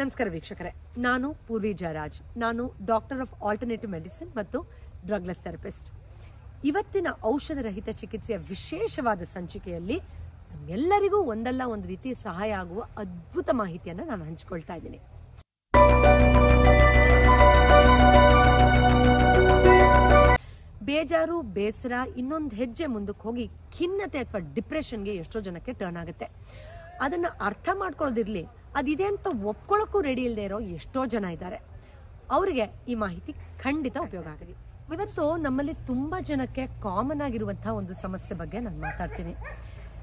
ನಮಸ್ಕಾರ ವೀಕ್ಷಕರೇ. ನಾನು ಪೂರ್ವಿ ಜಯರಾಜ್. ನಾನು ಡಾಕ್ಟರ್ ಆಫ್ ಆಲ್ಟರ್ನೇಟಿವ್ ಮೆಡಿಸಿನ್ ಮತ್ತು ಡ್ರಗ್ಲೆಸ್ ಥೆರಪಿಸ್ಟ್ ಇವತ್ತಿನ ಔಷಧ ರಹಿತ ಚಿಕಿತ್ಸೆಯ ವಿಶೇಷವಾದ ಸಂಚಿಕೆಯಲ್ಲಿ ನಮ್ಮೆಲ್ಲರಿಗೂ ಒಂದಲ್ಲ ಒಂದು ರೀತಿ ಸಹಾಯ ಆಗುವ ಅದ್ಭುತ ಮಾಹಿತಿಯನ್ನು ನಾನು ಹಂಚಿಕೊಳ್ತಾ ಇದ್ದೀನಿ. ಬೇಜಾರು, ಬೇಸರ, ಇನ್ನೊಂದು ಹೆಜ್ಜೆ ಮುಂದಕ್ಕೆ ಹೋಗಿ ಖಿನ್ನತೆ ಅಥವಾ ಡಿಪ್ರೆಷನ್ಗೆ ಎಷ್ಟೋ ಜನಕ್ಕೆ ಟರ್ನ್ ಆಗುತ್ತೆ. ಅದನ್ನ ಅರ್ಥ ಮಾಡ್ಕೊಳ್ಳೋದಿರ್ಲಿ, ಅದಿದೆ ಅಂತ ಒಪ್ಕೊಳ್ಳೋಕ್ಕೂ ರೆಡಿ ಇಲ್ಲದೆ ಇರೋ ಎಷ್ಟೋ ಜನ ಇದ್ದಾರೆ. ಅವರಿಗೆ ಈ ಮಾಹಿತಿ ಖಂಡಿತ ಉಪಯೋಗ ಆಗಲಿ. ಇವತ್ತು ನಮ್ಮಲ್ಲಿ ತುಂಬಾ ಜನಕ್ಕೆ ಕಾಮನ್ ಆಗಿರುವಂತಹ ಒಂದು ಸಮಸ್ಯೆ ಬಗ್ಗೆ ನಾನು ಮಾತಾಡ್ತೀನಿ.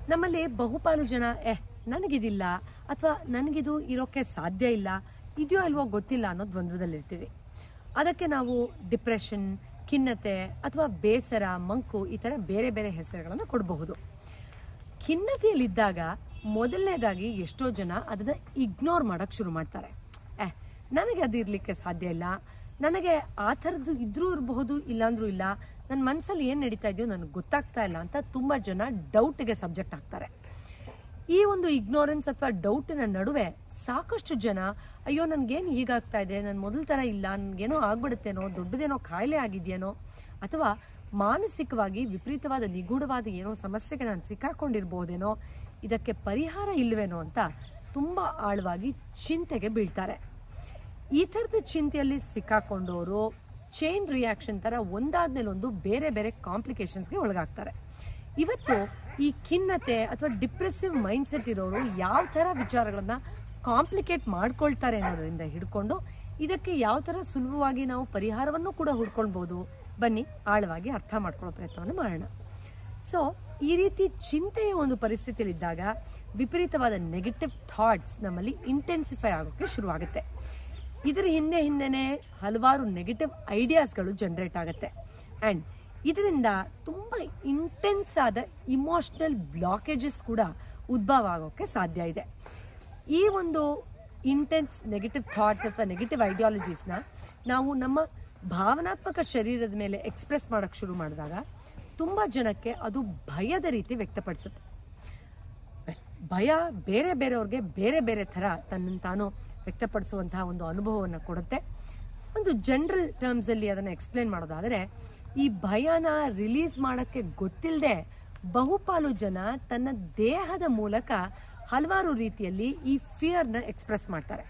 ನಮ್ಮಲ್ಲಿ ಬಹುಪಾಲು ಜನ ಎಹ್ ನನಗಿದಿಲ್ಲ ಅಥವಾ ನನಗಿದು ಇರೋಕೆ ಸಾಧ್ಯ ಇಲ್ಲ, ಇದೆಯೋ ಅಲ್ವೋ ಗೊತ್ತಿಲ್ಲ ಅನ್ನೋ ದ್ವಂದ್ವದಲ್ಲಿರ್ತೀವಿ. ಅದಕ್ಕೆ ನಾವು ಡಿಪ್ರೆಷನ್ ಖಿನ್ನತೆ ಅಥವಾ ಬೇಸರ, ಮಂಕು ಈ ಥರ ಬೇರೆ ಬೇರೆ ಹೆಸರುಗಳನ್ನು ಕೊಡಬಹುದು. ಖಿನ್ನತೆಯಲ್ಲಿದ್ದಾಗ ಮೊದಲನೇದಾಗಿ ಎಷ್ಟೋ ಜನ ಅದನ್ನ ಇಗ್ನೋರ್ ಮಾಡೋಕ್ಕೆ ಶುರು ಮಾಡ್ತಾರೆ. ಏ, ನನಗೆ ಅದು ಇರ್ಲಿಕ್ಕೆ ಸಾಧ್ಯ ಇಲ್ಲ. ನನಗೆ ಆ ಥರದ್ದು ಇದ್ರೂ ಇರಬಹುದು, ಇಲ್ಲಾಂದ್ರೂ ಇಲ್ಲ. ನನ್ನ ಮನಸ್ಸಲ್ಲಿ ಏನು ನಡೀತಾ ಇದೆಯೋ ನನಗೆ ಗೊತ್ತಾಗ್ತಾ ಇಲ್ಲ ಅಂತ ತುಂಬಾ ಜನ ಡೌಟ್ಗೆ ಸಬ್ಜೆಕ್ಟ್ ಆಗ್ತಾರೆ. ಈ ಒಂದು ಇಗ್ನೋರೆನ್ಸ್ ಅಥವಾ ಡೌಟಿನ ನಡುವೆ ಸಾಕಷ್ಟು ಜನ, ಅಯ್ಯೋ, ನನಗೇನು ಹೀಗಾಗ್ತಾ ಇದೆ? ನನ್ನ ಮೊದಲ ಥರ ಇಲ್ಲ. ನನಗೇನೋ ಆಗ್ಬಿಡುತ್ತೇನೋ? ದೊಡ್ಡದೇನೋ ಕಾಯಿಲೆ ಆಗಿದೆಯೇನೋ? ಅಥವಾ ಮಾನಸಿಕವಾಗಿ ವಿಪರೀತವಾದ ನಿಗೂಢವಾದ ಏನೋ ಸಮಸ್ಯೆಗೆ ನಾನು ಸಿಕ್ಕಾಕೊಂಡಿರ್ಬೋದೇನೋ? ಇದಕ್ಕೆ ಪರಿಹಾರ ಇಲ್ವೇನೋ ಅಂತ ತುಂಬ ಆಳವಾಗಿ ಚಿಂತೆಗೆ ಬೀಳ್ತಾರೆ. ಈ ಥರದ ಚಿಂತೆಯಲ್ಲಿ ಸಿಕ್ಕಾಕೊಂಡವರು ಚೈನ್ ರಿಯಾಕ್ಷನ್ ಥರ ಒಂದಾದ್ಮೇಲೆ ಒಂದು ಬೇರೆ ಬೇರೆ ಕಾಂಪ್ಲಿಕೇಶನ್ಸ್ಗೆ ಒಳಗಾಗ್ತಾರೆ. ಇವತ್ತು ಈ ಖಿನ್ನತೆ ಅಥವಾ ಡಿಪ್ರೆಸಿವ್ ಮೈಂಡ್ ಸೆಟ್ ಇರೋರು ಯಾವ ಥರ ವಿಚಾರಗಳನ್ನು ಕಾಂಪ್ಲಿಕೇಟ್ ಮಾಡ್ಕೊಳ್ತಾರೆ ಅನ್ನೋದರಿಂದ ಹಿಡ್ಕೊಂಡು ಇದಕ್ಕೆ ಯಾವ ಥರ ಸುಲಭವಾಗಿ ನಾವು ಪರಿಹಾರವನ್ನು ಕೂಡ ಹುಡ್ಕೊಳ್ಬೋದು. ಬನ್ನಿ, ಆಳವಾಗಿ ಅರ್ಥ ಮಾಡ್ಕೊಳ್ಳೋ ಪ್ರಯತ್ನವನ್ನು ಮಾಡೋಣ. ಸೊ ಈ ರೀತಿ ಚಿಂತೆಯ ಒಂದು ಪರಿಸ್ಥಿತಿಯಲ್ಲಿದ್ದಾಗ ವಿಪರೀತವಾದ ನೆಗೆಟಿವ್ ಥಾಟ್ಸ್ ನಮ್ಮಲ್ಲಿ ಇಂಟೆನ್ಸಿಫೈ ಆಗೋಕ್ಕೆ ಶುರುವಾಗುತ್ತೆ. ಇದರ ಹಿಂದೆ ಹಿಂದೆನೆ ಹಲವಾರು ನೆಗೆಟಿವ್ ಐಡಿಯಾಸ್ಗಳು ಜನರೇಟ್ ಆಗುತ್ತೆ. ಆ್ಯಂಡ್ ಇದರಿಂದ ತುಂಬ ಇಂಟೆನ್ಸ್ ಆದ ಇಮೋಷ್ನಲ್ ಬ್ಲಾಕೇಜಸ್ ಕೂಡ ಉದ್ಭವ ಆಗೋಕ್ಕೆ ಸಾಧ್ಯ ಇದೆ. ಈ ಒಂದು ಇಂಟೆನ್ಸ್ ನೆಗೆಟಿವ್ ಥಾಟ್ಸ್ ಅಥವಾ ನೆಗೆಟಿವ್ ಐಡಿಯಾಲಜೀಸ್ನ ನಾವು ನಮ್ಮ ಭಾವನಾತ್ಮಕ ಶರೀರದ ಮೇಲೆ ಎಕ್ಸ್ಪ್ರೆಸ್ ಮಾಡೋಕ್ಕೆ ಶುರು ಮಾಡಿದಾಗ ತುಂಬಾ ಜನಕ್ಕೆ ಅದು ಭಯದ ರೀತಿ ವ್ಯಕ್ತಪಡಿಸುತ್ತೆ. ಭಯ ಬೇರೆ ಬೇರೆಯವ್ರಿಗೆ ಬೇರೆ ಬೇರೆ ಥರ ತನ್ನ ತಾನು ವ್ಯಕ್ತಪಡಿಸುವಂತಹ ಒಂದು ಅನುಭವವನ್ನು ಕೊಡುತ್ತೆ. ಒಂದು ಜನರಲ್ ಟರ್ಮ್ಸ್ ಅಲ್ಲಿ ಅದನ್ನ ಎಕ್ಸ್ಪ್ಲೇನ್ ಮಾಡೋದಾದ್ರೆ, ಈ ಭಯನ ರಿಲೀಸ್ ಮಾಡಕ್ಕೆ ಗೊತ್ತಿಲ್ಲದೆ ಬಹುಪಾಲು ಜನ ತನ್ನ ದೇಹದ ಮೂಲಕ ಹಲವಾರು ರೀತಿಯಲ್ಲಿ ಈ ಫಿಯರ್ನ ಎಕ್ಸ್ಪ್ರೆಸ್ ಮಾಡ್ತಾರೆ.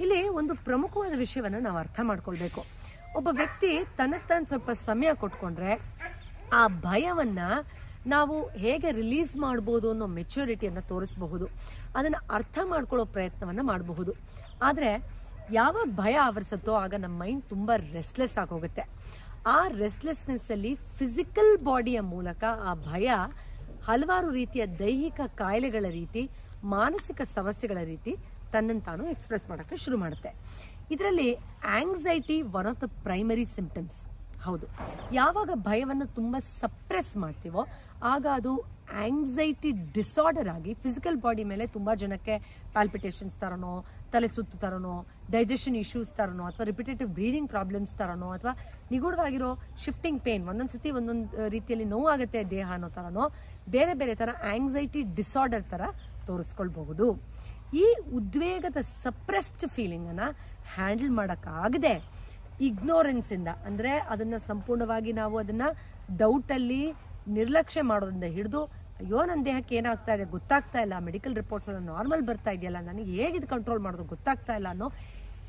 ಇಲ್ಲಿ ಒಂದು ಪ್ರಮುಖವಾದ ವಿಷಯವನ್ನು ನಾವು ಅರ್ಥ ಮಾಡ್ಕೊಳ್ಬೇಕು. ಒಬ್ಬ ವ್ಯಕ್ತಿ ತನ್ನ ತಾನು ಸ್ವಲ್ಪ ಸಮಯ ಕೊಟ್ಕೊಂಡ್ರೆ ಆ ಭಯವನ್ನ ನಾವು ಹೇಗೆ ರಿಲೀಸ್ ಮಾಡ್ಬೋದು ಅನ್ನೋ ಮೆಚುರಿಟಿಯನ್ನು ತೋರಿಸಬಹುದು. ಅದನ್ನ ಅರ್ಥ ಮಾಡ್ಕೊಳ್ಳೋ ಪ್ರಯತ್ನವನ್ನ ಮಾಡಬಹುದು. ಆದರೆ ಯಾವಾಗ ಭಯ ಆವರಿಸುತ್ತೋ ಆಗ ನಮ್ಮ ಮೈಂಡ್ ತುಂಬಾ ರೆಸ್ಲೆಸ್ ಆಗೋಗುತ್ತೆ. ಆ ರೆಸ್ಲೆಸ್ನೆಸ್ಸಲ್ಲಿ ಫಿಸಿಕಲ್ ಬಾಡಿಯ ಮೂಲಕ ಆ ಭಯ ಹಲವಾರು ರೀತಿಯ ದೈಹಿಕ ಕಾಯಿಲೆಗಳ ರೀತಿ, ಮಾನಸಿಕ ಸಮಸ್ಯೆಗಳ ರೀತಿ ತನ್ನನ್ನು ತಾನು ಎಕ್ಸ್ಪ್ರೆಸ್ ಮಾಡೋಕ್ಕೆ ಶುರು ಮಾಡುತ್ತೆ. ಇದರಲ್ಲಿ anxiety one of the primary symptoms ಹೌದು. ಯಾವಾಗ ಭಯವನ್ನು ತುಂಬಾ ಸಪ್ರೆಸ್ ಮಾಡ್ತೀವೋ, ಆಗ ಅದು ಆಂಗ್ಸೈಟಿ ಡಿಸಾರ್ಡರ್ ಆಗಿ ಫಿಸಿಕಲ್ ಬಾಡಿ ಮೇಲೆ ತುಂಬಾ ಜನಕ್ಕೆ ಪ್ಯಾಲ್ಪಿಟೇಷನ್ಸ್ ತರೋನೋ, ತಲೆ ಸುತ್ತು ತರೋನೋ ಡೈಜೆಷನ್ ಇಶ್ಯೂಸ್ ತರನೋ, ಅಥವಾ ರಿಪಿಟೇಟಿವ್ ಬ್ರೀದಿಂಗ್ ಪ್ರಾಬ್ಲಮ್ಸ್ ತರನೋ, ಅಥವಾ ನಿಗೂಢವಾಗಿರೋ ಶಿಫ್ಟಿಂಗ್ ಪೇನ್ ಒಂದೊಂದ್ಸತಿ ಒಂದೊಂದು ರೀತಿಯಲ್ಲಿ ನೋವಾಗುತ್ತೆ ದೇಹ ಅನ್ನೋ ತರನೋ, ಬೇರೆ ಬೇರೆ ತರ ಆಂಗ್ಸೈಟಿ ಡಿಸಾರ್ಡರ್ ತರ ತೋರಿಸ್ಕೊಳ್ಬಹುದು. ಈ ಉದ್ವೇಗದ ಸಪ್ರೆಸ್ಡ್ ಫೀಲಿಂಗ್ ಅನ್ನ ಹ್ಯಾಂಡಲ್ ಮಾಡಕ್ಕಾಗದೆ ಇಗ್ನೋರೆನ್ಸ್ ಇಂದ ಅಂದ್ರೆ ಅದನ್ನ ಸಂಪೂರ್ಣವಾಗಿ ನಾವು ಅದನ್ನ ಡೌಟ್ ಅಲ್ಲಿ ನಿರ್ಲಕ್ಷ್ಯ ಮಾಡೋದ್ರಿಂದ ಹಿಡಿದು, ಅಯ್ಯೋ ನನ್ನ ದೇಹಕ್ಕೆ ಏನಾಗ್ತಾ ಇದೆ, ಗೊತ್ತಾಗ್ತಾ ಇಲ್ಲ, ಮೆಡಿಕಲ್ ರಿಪೋರ್ಟ್ಸ್ ಎಲ್ಲ ನಾರ್ಮಲ್ ಬರ್ತಾ ಇದೆಯಲ್ಲ, ನನಗೆ ಹೇಗಿದ್ ಕಂಟ್ರೋಲ್ ಮಾಡೋದು, ಗೊತ್ತಾಗ್ತಾ ಇಲ್ಲ ಅನ್ನೋ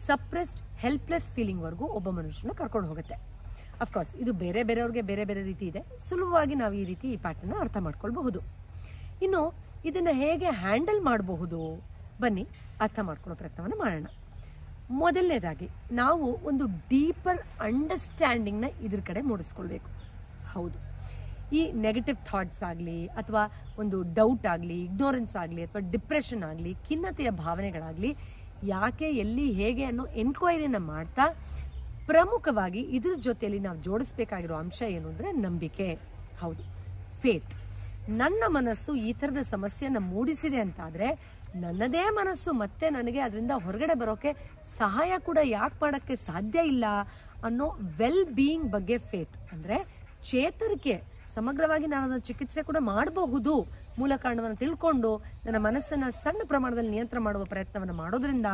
ಸಪ್ರೆಸ್ಡ್, ಹೆಲ್ಪ್ಲೆಸ್ ಫೀಲಿಂಗ್ ವರ್ಗೂ ಒಬ್ಬ ಮನುಷ್ಯನ ಕರ್ಕೊಂಡು ಹೋಗುತ್ತೆ. ಅಫ್ಕೋರ್ಸ್ ಇದು ಬೇರೆ ಬೇರೆಯವ್ರಿಗೆ ಬೇರೆ ಬೇರೆ ರೀತಿ ಇದೆ. ಸುಲಭವಾಗಿ ನಾವು ಈ ರೀತಿ ಈ ಪ್ಯಾಟರ್ನ ಅರ್ಥ ಮಾಡ್ಕೊಳ್ಬಹುದು. ಇನ್ನು, ಇದನ್ನ ಹೇಗೆ ಹ್ಯಾಂಡಲ್ ಮಾಡಬಹುದು? ಬನ್ನಿ, ಅರ್ಥ ಮಾಡ್ಕೊಳ್ಳೋ ಪ್ರಯತ್ನವನ್ನು ಮಾಡೋಣ. ಮೊದಲನೇದಾಗಿ, ನಾವು ಒಂದು ಡೀಪರ್ ಅಂಡರ್ಸ್ಟ್ಯಾಂಡಿಂಗ್ನ ಇದ್ರ ಕಡೆ ಮೂಡಿಸ್ಕೊಳ್ಬೇಕು. ಹೌದು. ಈ ನೆಗೆಟಿವ್ ಥಾಟ್ಸ್ ಆಗಲಿ, ಅಥವಾ ಒಂದು ಡೌಟ್ ಆಗಲಿ ಇಗ್ನೋರೆನ್ಸ್ ಆಗಲಿ, ಅಥವಾ ಡಿಪ್ರೆಷನ್ ಆಗಲಿ, ಖಿನ್ನತೆಯ ಭಾವನೆಗಳಾಗಲಿ, ಯಾಕೆ, ಎಲ್ಲಿ, ಹೇಗೆ ಅನ್ನೋ ಎನ್ಕ್ವೈರಿನ ಮಾಡ್ತಾ ಪ್ರಮುಖವಾಗಿ ಇದ್ರ ಜೊತೆಯಲ್ಲಿ ನಾವು ಜೋಡಿಸ್ಬೇಕಾಗಿರೋ ಅಂಶ ಏನು ಅಂದರೆ ನಂಬಿಕೆ. ಹೌದು. ಫೇತ್ ನನ್ನ ಮನಸ್ಸು ಈ ಥರದ ಸಮಸ್ಯೆಯನ್ನ ಮೂಡಿಸಿದೆ ಅಂತಾದ್ರೆ ನನ್ನದೇ ಮನಸ್ಸು ಮತ್ತೆ ನನಗೆ ಅದರಿಂದ ಹೊರಗಡೆ ಬರೋಕೆ ಸಹಾಯ ಕೂಡ ಯಾಕೆ ಮಾಡಕ್ಕೆ ಸಾಧ್ಯ ಇಲ್ಲ ಅನ್ನೋ ವೆಲ್ ಬೀಯಿಂಗ್ ಬಗ್ಗೆ ಫೇತ್ ಅಂದ್ರೆ ಚೇತರಿಕೆ. ಸಮಗ್ರವಾಗಿ ನಾನು ಅದನ್ನ ಚಿಕಿತ್ಸೆ ಕೂಡ ಮಾಡಬಹುದು ಮೂಲ ಕಾರಣವನ್ನು ತಿಳ್ಕೊಂಡು ನನ್ನ ಮನಸ್ಸನ್ನ ಸಣ್ಣ ಪ್ರಮಾಣದಲ್ಲಿ ನಿಯಂತ್ರಣ ಮಾಡುವ ಪ್ರಯತ್ನವನ್ನು ಮಾಡೋದ್ರಿಂದ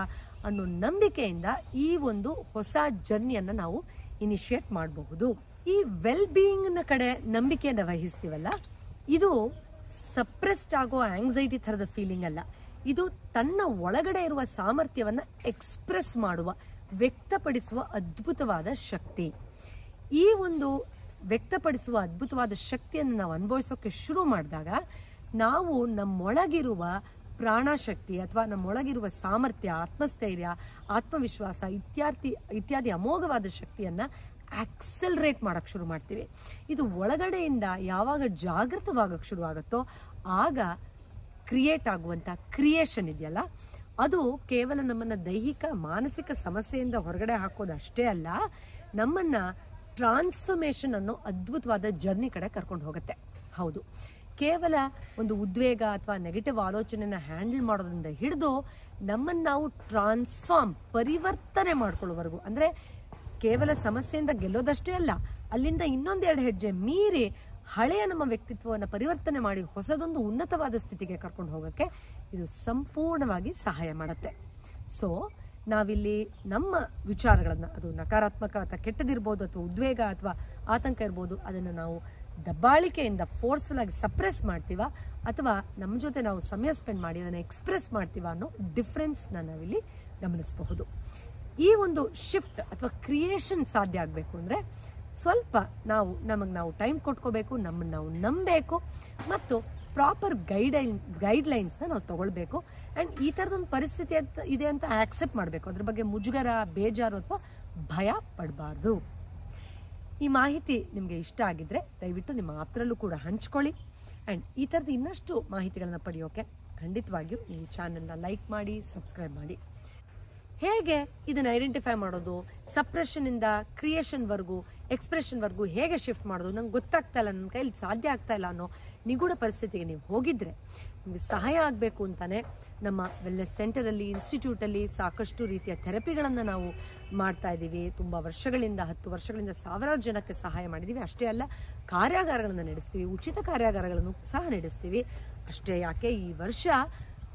ಅನ್ನೋ ನಂಬಿಕೆಯಿಂದ ಈ ಒಂದು ಹೊಸ ಜರ್ನಿಯನ್ನ ನಾವು ಇನಿಷಿಯೇಟ್ ಮಾಡಬಹುದು. ಈ ವೆಲ್ ಬೀಯಿಂಗ್ನ ಕಡೆ ನಂಬಿಕೆಯನ್ನು ವಹಿಸ್ತೀವಲ್ಲ ಇದು ಸಪ್ರೆಸ್ಡ್ ಆಗೋ ಆಂಗ್ಸೈಟಿ ಥರದ ಫೀಲಿಂಗ್ ಅಲ್ಲ. ಇದು ತನ್ನ ಒಳಗಡೆ ಇರುವ ಸಾಮರ್ಥ್ಯವನ್ನು ಎಕ್ಸ್ಪ್ರೆಸ್ ಮಾಡುವ, ವ್ಯಕ್ತಪಡಿಸುವ ಅದ್ಭುತವಾದ ಶಕ್ತಿ. ಈ ಒಂದು ವ್ಯಕ್ತಪಡಿಸುವ ಅದ್ಭುತವಾದ ಶಕ್ತಿಯನ್ನು ನಾವು ಅನುಭವಿಸೋಕೆ ಶುರು ಮಾಡಿದಾಗ ನಾವು ನಮ್ಮೊಳಗಿರುವ ಪ್ರಾಣಶಕ್ತಿ ಅಥವಾ ನಮ್ಮೊಳಗಿರುವ ಸಾಮರ್ಥ್ಯ, ಆತ್ಮಸ್ಥೈರ್ಯ, ಆತ್ಮವಿಶ್ವಾಸ ಇತ್ಯಾದಿ ಇತ್ಯಾದಿ ಅಮೋಘವಾದ ಶಕ್ತಿಯನ್ನ ಆಕ್ಸೆಲರೇಟ್ ಮಾಡೋಕ್ಕೆ ಶುರು ಮಾಡ್ತೀವಿ. ಇದು ಒಳಗಡೆಯಿಂದ ಯಾವಾಗ ಜಾಗೃತವಾಗೋಕ್ಕೆ ಶುರು ಆಗುತ್ತೋ ಆಗ ಕ್ರಿಯೇಟ್ ಆಗುವಂಥ ಕ್ರಿಯೇಷನ್ ಇದೆಯಲ್ಲ? ಅದು ಕೇವಲ ನಮ್ಮನ್ನು ದೈಹಿಕ, ಮಾನಸಿಕ ಸಮಸ್ಯೆಯಿಂದ ಹೊರಗಡೆ ಹಾಕೋದು ಅಷ್ಟೇ ಅಲ್ಲ, ನಮ್ಮನ್ನು ಟ್ರಾನ್ಸ್ಫರ್ಮೇಷನ್ ಅನ್ನೋ ಅದ್ಭುತವಾದ ಜರ್ನಿ ಕಡೆ ಕರ್ಕೊಂಡು ಹೋಗುತ್ತೆ. ಹೌದು. ಕೇವಲ ಒಂದು ಉದ್ವೇಗ ಅಥವಾ ನೆಗೆಟಿವ್ ಆಲೋಚನೆನ ಹ್ಯಾಂಡಲ್ ಮಾಡೋದ್ರಿಂದ ಹಿಡಿದು ನಮ್ಮನ್ನು ನಾವು ಟ್ರಾನ್ಸ್ಫಾರ್ಮ್ ಪರಿವರ್ತನೆ ಮಾಡ್ಕೊಳ್ಳೋವರೆಗೂ. ಅಂದ್ರೆ ಕೇವಲ ಸಮಸ್ಯೆಯಿಂದ ಗೆಲ್ಲೋದಷ್ಟೇ ಅಲ್ಲ, ಅಲ್ಲಿಂದ ಇನ್ನೊಂದೆರಡು ಹೆಜ್ಜೆ ಮೀರಿ ಹಳೆಯ ನಮ್ಮ ವ್ಯಕ್ತಿತ್ವವನ್ನು ಪರಿವರ್ತನೆ ಮಾಡಿ ಹೊಸದೊಂದು ಉನ್ನತವಾದ ಸ್ಥಿತಿಗೆ ಕರ್ಕೊಂಡು ಹೋಗೋಕ್ಕೆ ಇದು ಸಂಪೂರ್ಣವಾಗಿ ಸಹಾಯ ಮಾಡುತ್ತೆ. ಸೊ ನಾವಿಲ್ಲಿ ನಮ್ಮ ವಿಚಾರಗಳನ್ನು, ಅದು ನಕಾರಾತ್ಮಕ ಅಥವಾ ಕೆಟ್ಟದಿರ್ಬೋದು ಅಥವಾ ಉದ್ವೇಗ ಅಥವಾ ಆತಂಕ ಇರ್ಬೋದು, ಅದನ್ನು ನಾವು ದಬ್ಬಾಳಿಕೆಯಿಂದ ಫೋರ್ಸ್ಫುಲ್ ಆಗಿ ಸಪ್ರೆಸ್ ಮಾಡ್ತೀವ ಅಥವಾ ನಮ್ಮ ಜೊತೆ ನಾವು ಸಮಯ ಸ್ಪೆಂಡ್ ಮಾಡಿ ಅದನ್ನು ಎಕ್ಸ್ಪ್ರೆಸ್ ಮಾಡ್ತೀವ ಅನ್ನೋ ಡಿಫ್ರೆನ್ಸ್ನ ನಾವಿಲ್ಲಿ ಗಮನಿಸಬಹುದು. ಈ ಒಂದು ಶಿಫ್ಟ್ ಅಥವಾ ಕ್ರಿಯೇಷನ್ ಸಾಧ್ಯ ಆಗಬೇಕು ಅಂದರೆ ಸ್ವಲ್ಪ ನಾವು, ನಮಗೆ ನಾವು ಟೈಮ್ ಕೊಟ್ಕೋಬೇಕು ನಮ್ಮನ್ನು ನಾವು ನಂಬಬೇಕು ಮತ್ತು ಪ್ರಾಪರ್ ಗೈಡೈನ್ ಗೈಡ್ಲೈನ್ಸ್ನ ನಾವು ತೊಗೊಳ್ಬೇಕು. ಆ್ಯಂಡ್ ಈ ಥರದೊಂದು ಪರಿಸ್ಥಿತಿ ಅಂತ, ಇದೆ ಅಂತ ಆಕ್ಸೆಪ್ಟ್ ಮಾಡಬೇಕು. ಅದ್ರ ಬಗ್ಗೆ ಮುಜುಗರ, ಬೇಜಾರು ಅಥವಾ ಭಯ ಪಡಬಾರ್ದು. ಈ ಮಾಹಿತಿ ನಿಮಗೆ ಇಷ್ಟ ಆಗಿದ್ರೆ ದಯವಿಟ್ಟು ನಿಮ್ಮ ಆಪ್ತರಲ್ಲೂ ಕೂಡ ಹಂಚ್ಕೊಳ್ಳಿ. ಆ್ಯಂಡ್ ಈ ಥರದ ಇನ್ನಷ್ಟು ಮಾಹಿತಿಗಳನ್ನ ಪಡೆಯೋಕೆ ಖಂಡಿತವಾಗಿಯೂ ಈ ಚಾನೆಲ್ನ ಲೈಕ್ ಮಾಡಿ ಸಬ್ಸ್ಕ್ರೈಬ್ ಮಾಡಿ. ಹೇಗೆ ಇದನ್ನ ಐಡೆಂಟಿಫೈ ಮಾಡೋದು? ಸಪ್ರೆಷನ್ ಇಂದ ಕ್ರಿಯೇಷನ್ ವರ್ಗು ಎಕ್ಸ್ಪ್ರೆಷನ್ ವರ್ಗು ಹೇಗೆ ಶಿಫ್ಟ್ ಮಾಡೋದು? ನಂಗೆ ಗೊತ್ತಾಗ್ತಾ ಇಲ್ಲ ನನ್ನ ಕೈಲಿ ಸಾಧ್ಯ ಆಗ್ತಾ ಇಲ್ಲ ಅನ್ನೋ ನಿಗೂಢ ಪರಿಸ್ಥಿತಿಗೆ ನೀವು ಹೋಗಿದ್ರೆ ನಿಮಗೆ ಸಹಾಯ ಆಗಬೇಕು ಅಂತಾನೆ ನಮ್ಮ ವೆಲ್ನೆಸ್ ಸೆಂಟರ್ ಅಲ್ಲಿ ಇನ್ಸ್ಟಿಟ್ಯೂಟ್ ಅಲ್ಲಿ ಸಾಕಷ್ಟು ರೀತಿಯ ಥೆರಪಿಗಳನ್ನ ನಾವು ಮಾಡ್ತಾ ಇದ್ದೀವಿ. ತುಂಬಾ ವರ್ಷಗಳಿಂದ, ಹತ್ತು ವರ್ಷಗಳಿಂದ ಸಾವಿರಾರು ಜನಕ್ಕೆ ಸಹಾಯ ಮಾಡಿದೀವಿ. ಅಷ್ಟೇ ಅಲ್ಲ, ಕಾರ್ಯಾಗಾರಗಳನ್ನು ನಡೆಸ್ತೀವಿ, ಉಚಿತ ಕಾರ್ಯಾಗಾರಗಳನ್ನು ಸಹ ನಡೆಸ್ತೀವಿ. ಅಷ್ಟೇ ಯಾಕೆ, ಈ ವರ್ಷ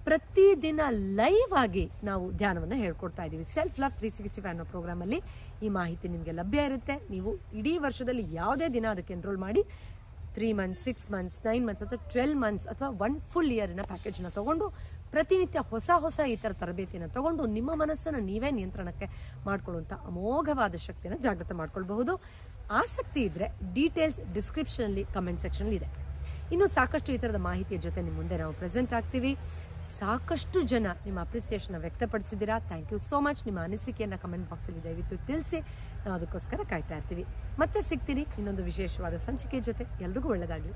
ಪ್ರತಿದಿನ ಲೈವ್ ಆಗಿ ನಾವು ಧ್ಯಾನವನ್ನು ಹೇಳ್ಕೊಡ್ತಾ ಇದ್ದೀವಿ self love three sixty five ಅನ್ನೋ ಪ್ರೋಗ್ರಾಮ್ ಅಲ್ಲಿ ಈ ಮಾಹಿತಿ ನಿಮಗೆ ಲಭ್ಯ ಇರುತ್ತೆ. ನೀವು ಇಡೀ ವರ್ಷದಲ್ಲಿ ಯಾವುದೇ ದಿನ ಅದಕ್ಕೆ ಎನ್ರೋಲ್ ಮಾಡಿ three months six months nine months ಅಥವಾ ಟ್ವೆಲ್ ಮಂತ್ಸ್ ಅಥವಾ ಒನ್ ಫುಲ್ ಇಯರಿನ ಪ್ಯಾಕೇಜ್ನ ತಗೊಂಡು, ಪ್ರತಿನಿತ್ಯ ಹೊಸ ಹೊಸ ಈ ಥರ ತರಬೇತಿಯನ್ನು ತಗೊಂಡು ನಿಮ್ಮ ಮನಸ್ಸನ್ನು ನೀವೇ ನಿಯಂತ್ರಣಕ್ಕೆ ಮಾಡಿಕೊಳ್ಳುವಂಥ ಅಮೋಘವಾದ ಶಕ್ತಿಯನ್ನು ಜಾಗೃತ ಮಾಡ್ಕೊಳ್ಬಹುದು. ಆಸಕ್ತಿ ಇದ್ದರೆ ಡೀಟೇಲ್ಸ್ ಡಿಸ್ಕ್ರಿಪ್ಷನ್ ಅಲ್ಲಿ ಕಮೆಂಟ್ ಸೆಕ್ಷನ್ ಇದೆ. ಇನ್ನು ಸಾಕಷ್ಟು ಈ ಥರದ ಮಾಹಿತಿಯ ಜೊತೆ ನಿಮ್ಮ ಮುಂದೆ ನಾವು ಪ್ರೆಸೆಂಟ್ ಆಗ್ತೀವಿ. ಸಾಕಷ್ಟು ಜನ ನಿಮ್ಮ ಅಪ್ರಿಸಿಯೇಷನ್ ವ್ಯಕ್ತಪಡಿಸಿದ್ದೀರಾ? ಥ್ಯಾಂಕ್ ಯು ಸೋ ಮಚ್ ನಿಮ್ಮ ಅನಿಸಿಕೆಯನ್ನು ಕಮೆಂಟ್ ಬಾಕ್ಸಲ್ಲಿ ದಯವಿಟ್ಟು ತಿಳಿಸಿ. ನಾವು ಅದಕ್ಕೋಸ್ಕರ ಕಾಯ್ತಾ ಇರ್ತೀವಿ. ಮತ್ತೆ ಸಿಗ್ತೀನಿ ಇನ್ನೊಂದು ವಿಶೇಷವಾದ ಸಂಚಿಕೆ ಜೊತೆ. ಎಲ್ರಿಗೂ ಒಳ್ಳೆಯದಾಗಲಿ